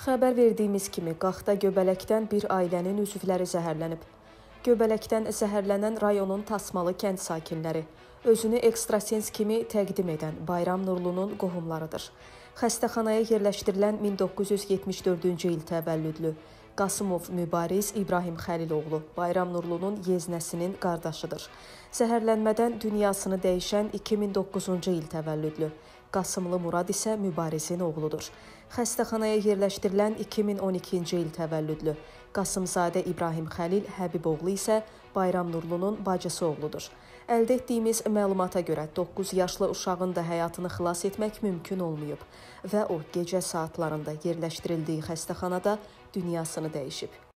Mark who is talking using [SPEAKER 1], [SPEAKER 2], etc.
[SPEAKER 1] xəbər verdiyimiz kimi, Qaxda göbələkdən bir ailənin üzvləri zəhərlənib. Göbələkdən zəhərlənən rayonun Tasmalı kənd sakinləri özünü ekstrasens kimi təqdim edən Bayram Nurlunun qohumlarıdır. Xəstəxanaya yerləşdirilən 1974-cü il təvəllüdlü Qasımov Mübariz İbrahim Xəliloğlu Bayram Nurlunun yeznəsinin qardaşıdır. Zəhərlənmədən dünyasını dəyişən 2009-cu il təvəllüdlü Qasımlı Murad isə Mübarizin oğludur. Xəstəxanaya yerləşdirilən 2012-ci il təvəllüdlü Qasımzadə İbrahim Xəlil Həbiboğlu isə Bayram Nurlunun bacısı oğludur. Əldə etdiyimiz məlumata görə 9 yaşlı uşağın da həyatını xilas etmək mümkün olmayıb və o gecə saatlarında yerləşdirildiyi xəstəxanada dünyasını dəyişib.